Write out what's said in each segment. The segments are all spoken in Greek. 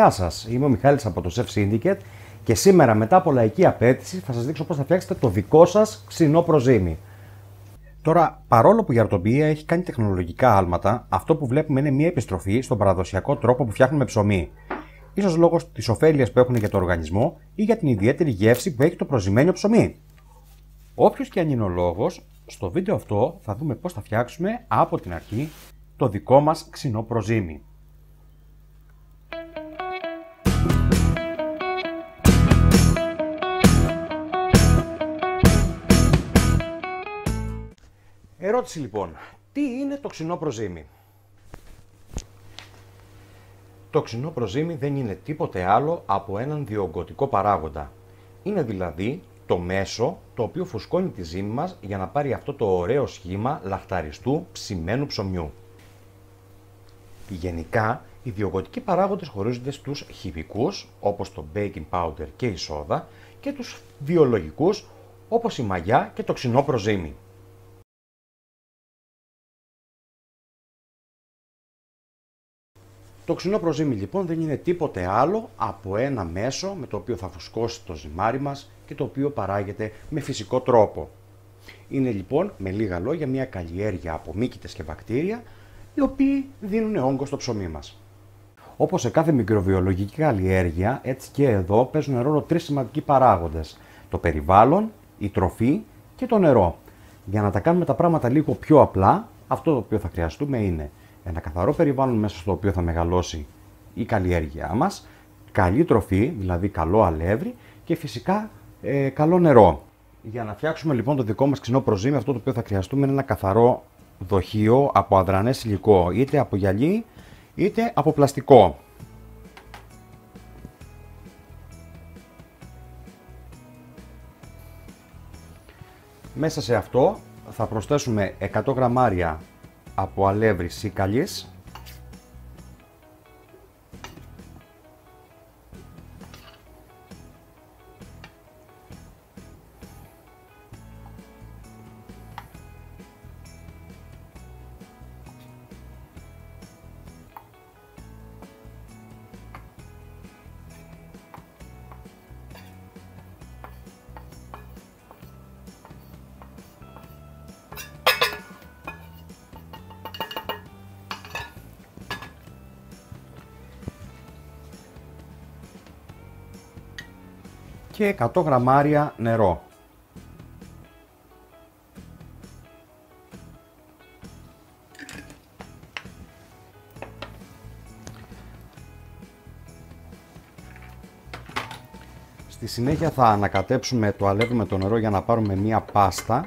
Γεια σας, είμαι ο Μιχάλης από το Chef Syndicate και σήμερα μετά από λαϊκή απέτηση θα σας δείξω πώς θα φτιάξετε το δικό σας ξινό προζύμι. Τώρα, παρόλο που η αρτοπία έχει κάνει τεχνολογικά άλματα, αυτό που βλέπουμε είναι μια επιστροφή στον παραδοσιακό τρόπο που φτιάχνουμε ψωμί. Ίσως λόγω της ωφέλειας που έχουν για το οργανισμό ή για την ιδιαίτερη γεύση που έχει το προζυμένο ψωμί. Όποιος και αν είναι ο λόγος, στο βίντεο αυτό θα δούμε πώς θα φτιάξουμε από την αρχή το δικό μας ξινό προζύμι. Ερώτηση λοιπόν, τι είναι το ξινό προζύμι; Το ξινό προζύμι δεν είναι τίποτε άλλο από έναν διογκωτικό παράγοντα. Είναι δηλαδή το μέσο το οποίο φουσκώνει τη ζύμη μας για να πάρει αυτό το ωραίο σχήμα λαχταριστού ψημένου ψωμιού. Γενικά, οι διογκωτικοί παράγοντες χωρίζονται στους χημικούς, όπως το baking powder και η σόδα, και τους βιολογικούς, όπως η μαγιά και το ξινό προζύμι. Το ξινό προζύμι λοιπόν δεν είναι τίποτε άλλο από ένα μέσο με το οποίο θα φουσκώσει το ζυμάρι μας και το οποίο παράγεται με φυσικό τρόπο. Είναι λοιπόν με λίγα λόγια μια καλλιέργεια από μύκητες και βακτήρια οι οποίοι δίνουν όγκο στο ψωμί μας. Όπως σε κάθε μικροβιολογική καλλιέργεια, έτσι και εδώ παίζουν ρόλο τρεις σημαντικοί παράγοντες. Το περιβάλλον, η τροφή και το νερό. Για να τα κάνουμε τα πράγματα λίγο πιο απλά, αυτό το οποίο θα χρειαστούμε είναι ένα καθαρό περιβάλλον μέσα στο οποίο θα μεγαλώσει η καλλιέργειά μας, καλή τροφή, δηλαδή καλό αλεύρι και φυσικά ε, καλό νερό. Για να φτιάξουμε λοιπόν το δικό μας ξινό προζύμι, αυτό το οποίο θα χρειαστούμε είναι ένα καθαρό δοχείο από αδρανές υλικό, είτε από γυαλί είτε από πλαστικό. Μέσα σε αυτό θα προσθέσουμε 100 γραμμάρια από αλεύρι σίκαλης και 100 γραμμάρια νερό. Στη συνέχεια θα ανακατέψουμε το αλεύρι με το νερό για να πάρουμε μία πάστα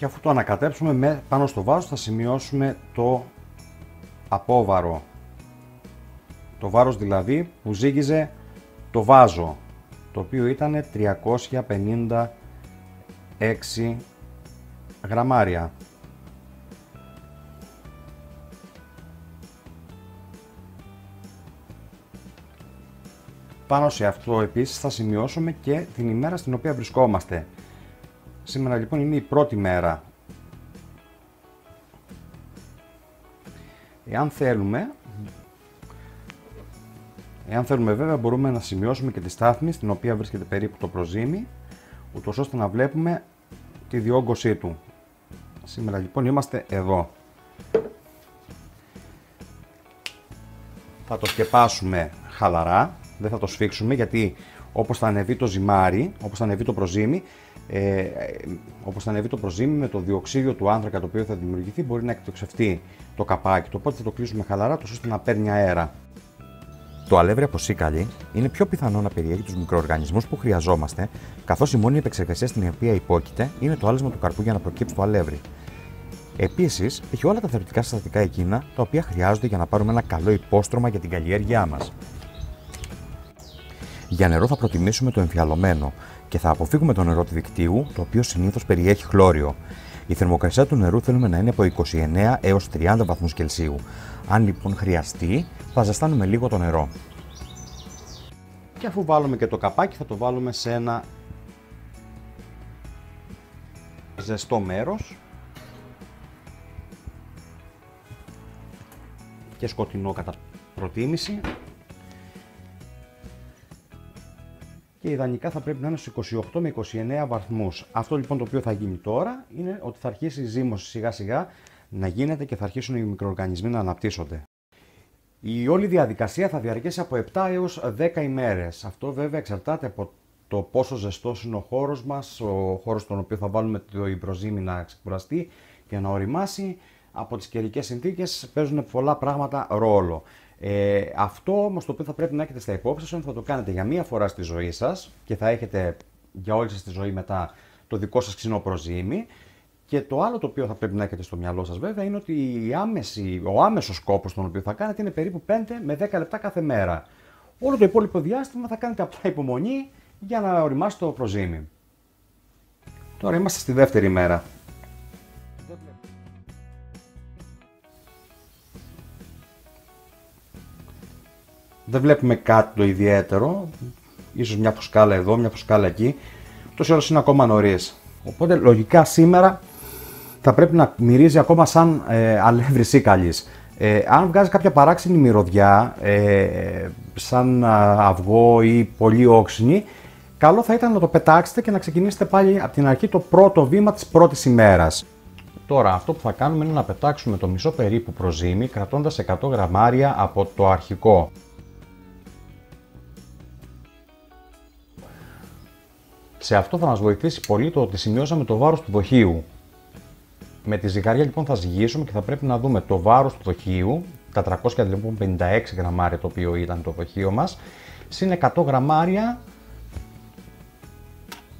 και αφού το ανακατέψουμε με, πάνω στο βάζο θα σημειώσουμε το απόβαρο. Το βάρος δηλαδή που ζύγιζε το βάζο, το οποίο ήταν 356 γραμμάρια. Πάνω σε αυτό επίσης θα σημειώσουμε και την ημέρα στην οποία βρισκόμαστε. Σήμερα λοιπόν είναι η πρώτη μέρα. Εάν θέλουμε, εάν θέλουμε βέβαια μπορούμε να σημειώσουμε και τη στάθμη στην οποία βρίσκεται περίπου το προζύμι, ούτως ώστε να βλέπουμε τη διόγκωσή του. Σήμερα λοιπόν είμαστε εδώ. Θα το σκεπάσουμε χαλαρά, δεν θα το σφίξουμε γιατί όπως θα ανεβεί το ζυμάρι, όπως θα ανεβεί το προζύμι, ε, όπως θα ανεβεί το προζύμι με το διοξίδιο του άνθρακα το οποίο θα δημιουργηθεί μπορεί να εκτοξευτεί το καπάκι, το οπότε θα το κλείσουμε χαλαρά τόσο ώστε να παίρνει αέρα. Το αλεύρι από σίκαλη είναι πιο πιθανό να περιέχει τους μικροοργανισμούς που χρειαζόμαστε, καθώς η μόνη επεξεργασία στην οποία υπόκειται είναι το άλεσμα του καρπού για να προκύψει το αλεύρι. Επίσης, έχει όλα τα θεωρητικά συστατικά εκείνα τα οποία χρειάζονται για να πάρουμε ένα καλό υπόστρωμα για την καλλιέργειά μας. Για νερό θα προτιμήσουμε το εμφιαλωμένο και θα αποφύγουμε το νερό του δικτύου, το οποίο συνήθως περιέχει χλώριο. Η θερμοκρασία του νερού θέλουμε να είναι από 29 έως 30 βαθμούς Κελσίου. Αν λοιπόν χρειαστεί, θα ζεστάνουμε λίγο το νερό. Και αφού βάλουμε και το καπάκι θα το βάλουμε σε ένα ζεστό μέρος και σκοτεινό κατά προτίμηση και ιδανικά θα πρέπει να είναι στους 28 με 29 βαθμούς. Αυτό λοιπόν το οποίο θα γίνει τώρα είναι ότι θα αρχίσει η ζύμωση σιγά σιγά να γίνεται και θα αρχίσουν οι μικροοργανισμοί να αναπτύσσονται. Η όλη διαδικασία θα διαρκέσει από 7 έως 10 ημέρες. Αυτό βέβαια εξαρτάται από το πόσο ζεστός είναι ο χώρος μας, ο χώρος στον οποίο θα βάλουμε το υμπροζύμι να ξεκουραστεί και να οριμάσει. Από τις καιρικές συνθήκες παίζουν πολλά πράγματα ρόλο. Ε, αυτό όμως το οποίο θα πρέπει να έχετε στα υπόψη σας, θα το κάνετε για μία φορά στη ζωή σας και θα έχετε για όλη σας τη ζωή μετά το δικό σας ξινό προζύμι. Και το άλλο το οποίο θα πρέπει να έχετε στο μυαλό σας βέβαια είναι ότι η άμεση, ο άμεσος σκόπος τον οποίο θα κάνετε είναι περίπου 5 με 10 λεπτά κάθε μέρα. Όλο το υπόλοιπο διάστημα θα κάνετε απλά υπομονή για να οριμάσει το προζύμι. Τώρα είμαστε στη δεύτερη μέρα. Δεν βλέπουμε κάτι το ιδιαίτερο, ίσως μια φουσκάλα εδώ, μια φουσκάλα εκεί. Τόσο ώρες είναι ακόμα νωρίς. Οπότε λογικά σήμερα θα πρέπει να μυρίζει ακόμα σαν ε, αλεύρι σίκαλης. Ε, αν βγάζει κάποια παράξενη μυρωδιά, ε, σαν αυγό ή πολύ όξινη, καλό θα ήταν να το πετάξετε και να ξεκινήσετε πάλι από την αρχή το πρώτο βήμα της πρώτης ημέρας. Τώρα αυτό που θα κάνουμε είναι να πετάξουμε το μισό περίπου προζύμι κρατώντας 100 γραμμάρια από το αρχικό. Σε αυτό θα μας βοηθήσει πολύ το ότι σημειώσαμε το βάρος του δοχείου. Με τη ζυγαριά λοιπόν θα ζυγίσουμε και θα πρέπει να δούμε το βάρος του δοχείου, τα 356 λοιπόν, γραμμάρια το οποίο ήταν το δοχείο μας, συν 100 γραμμάρια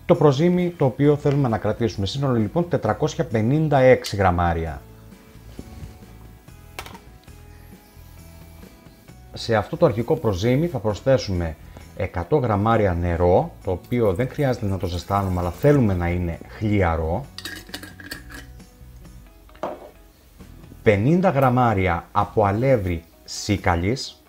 το προζύμι το οποίο θέλουμε να κρατήσουμε. Σύνολο λοιπόν 456 γραμμάρια. Σε αυτό το αρχικό προζύμι θα προσθέσουμε 100 γραμμάρια νερό, το οποίο δεν χρειάζεται να το ζεστάνουμε, αλλά θέλουμε να είναι χλιαρό. 50 γραμμάρια από αλεύρι σίκαλης,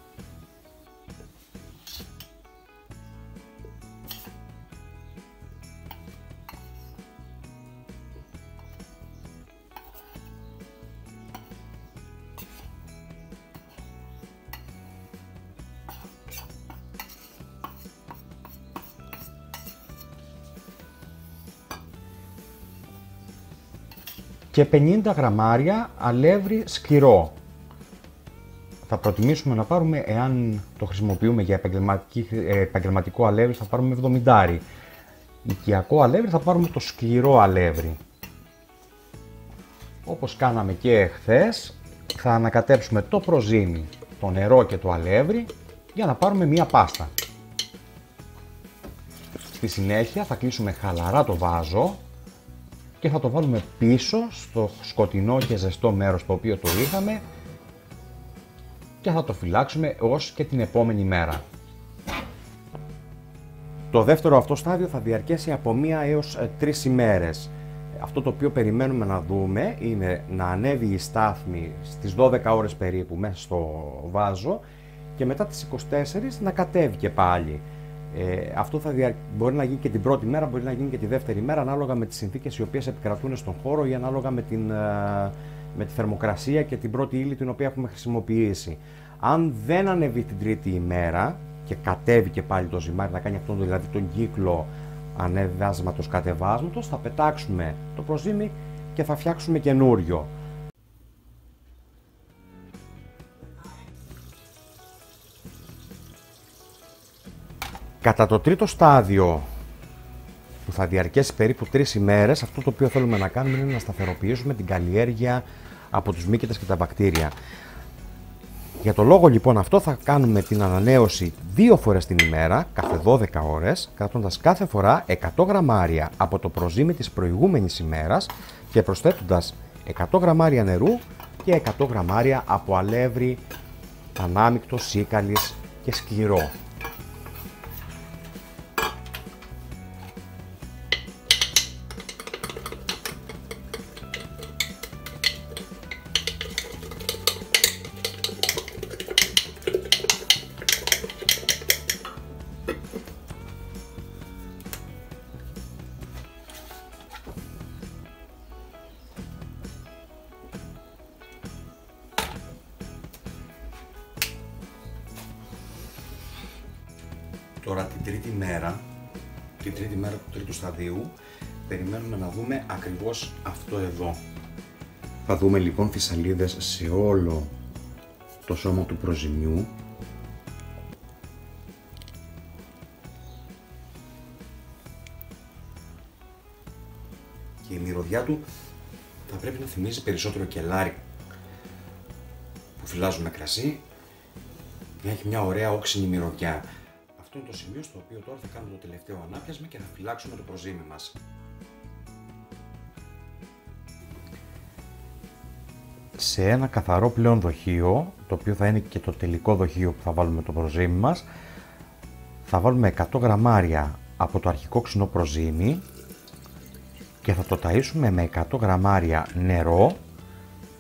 και 50 γραμμάρια αλεύρι σκληρό. Θα προτιμήσουμε να πάρουμε, εάν το χρησιμοποιούμε για επαγγελματικό αλεύρι, θα πάρουμε 70. Οικιακό αλεύρι θα πάρουμε το σκληρό αλεύρι. Όπως κάναμε και εχθές, θα ανακατέψουμε το προζύμι, το νερό και το αλεύρι για να πάρουμε μία πάστα. Στη συνέχεια θα κλείσουμε χαλαρά το βάζο και θα το βάλουμε πίσω στο σκοτεινό και ζεστό μέρος το οποίο το είχαμε και θα το φυλάξουμε ως και την επόμενη μέρα. Το δεύτερο αυτό στάδιο θα διαρκέσει από μία έως ε, τρεις ημέρες. Αυτό το οποίο περιμένουμε να δούμε είναι να ανέβει η στάθμη στις 12 ώρες περίπου μέσα στο βάζο και μετά τις 24 να κατέβει και πάλι. Ε, αυτό θα δια... μπορεί να γίνει και την πρώτη μέρα, μπορεί να γίνει και τη δεύτερη μέρα, ανάλογα με τις συνθήκες οι οποίες επικρατούν στον χώρο ή ανάλογα με, την, ε, με τη θερμοκρασία και την πρώτη ύλη την οποία έχουμε χρησιμοποιήσει. Αν δεν ανεβεί την τρίτη ημέρα και κατέβει και πάλι το ζυμάρι, να κάνει αυτόν δηλαδή τον κύκλο ανεβάσματος κατεβάσματος, θα πετάξουμε το προζύμι και θα φτιάξουμε καινούριο. Κατά το τρίτο στάδιο που θα διαρκέσει περίπου τρεις ημέρες, αυτό το οποίο θέλουμε να κάνουμε είναι να σταθεροποιήσουμε την καλλιέργεια από τους μύκητες και τα βακτήρια. Για το λόγο λοιπόν αυτό θα κάνουμε την ανανέωση δύο φορές την ημέρα, κάθε 12 ώρες, κρατώντας κάθε φορά 100 γραμμάρια από το προζύμι της προηγούμενης ημέρας και προσθέτοντας 100 γραμμάρια νερού και 100 γραμμάρια από αλεύρι, ανάμεικτο, σίκαλης και σκληρό. Τώρα την τρίτη μέρα, την τρίτη μέρα του τρίτου σταδίου, περιμένουμε να δούμε ακριβώς αυτό εδώ. Θα δούμε λοιπόν φυσαλίδες σε όλο το σώμα του προζημιού. Και η μυρωδιά του θα πρέπει να θυμίζει περισσότερο κελάρι που φυλάζουμε κρασί να έχει μια ωραία όξινη μυρωδιά. Αυτό είναι το σημείο στο οποίο τώρα θα κάνουμε το τελευταίο ανάπιασμα και θα φυλάξουμε το προζύμι μας. Σε ένα καθαρό πλέον δοχείο, το οποίο θα είναι και το τελικό δοχείο που θα βάλουμε το προζύμι μας, θα βάλουμε 100 γραμμάρια από το αρχικό ξινό προζύμι και θα το ταΐσουμε με 100 γραμμάρια νερό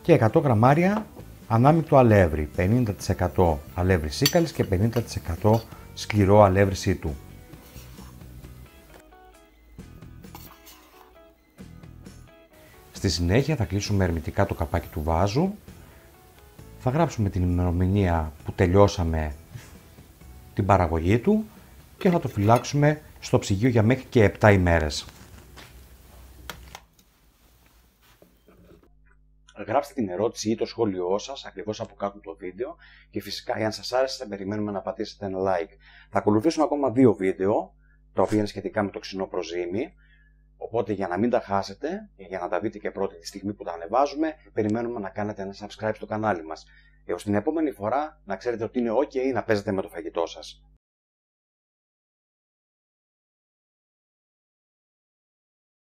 και 100 γραμμάρια ανάμεικτο αλεύρι, 50% αλεύρι σίκαλης και 50% σκληρό αλεύρι του. Στη συνέχεια θα κλείσουμε ερμητικά το καπάκι του βάζου, θα γράψουμε την ημερομηνία που τελειώσαμε την παραγωγή του και θα το φυλάξουμε στο ψυγείο για μέχρι και 7 ημέρες. Γράψτε την ερώτηση ή το σχόλιο σας ακριβώς από κάτω το βίντεο και φυσικά εάν σας άρεσε θα περιμένουμε να πατήσετε ένα like. Θα ακολουθήσουν ακόμα δύο βίντεο τα οποία είναι σχετικά με το ξινό προζύμι οπότε για να μην τα χάσετε για να τα δείτε και πρώτη τη στιγμή που τα ανεβάζουμε περιμένουμε να κάνετε ένα subscribe στο κανάλι μας. Έως την επόμενη φορά να ξέρετε ότι είναι ok να παίζετε με το φαγητό σας.